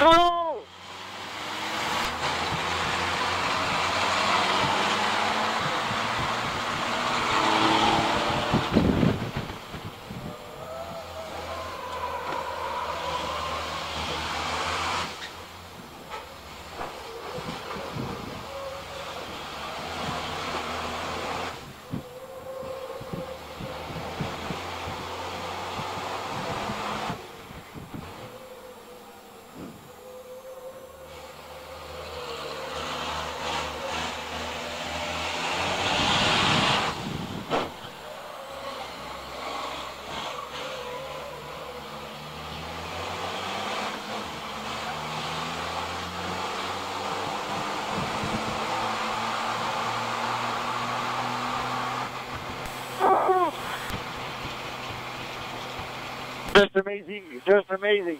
Ура! Just amazing, just amazing.